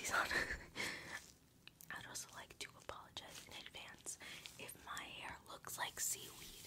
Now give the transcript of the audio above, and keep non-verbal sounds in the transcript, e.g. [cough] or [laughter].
season. [laughs] I'd also like to apologize in advance if my hair looks like seaweed,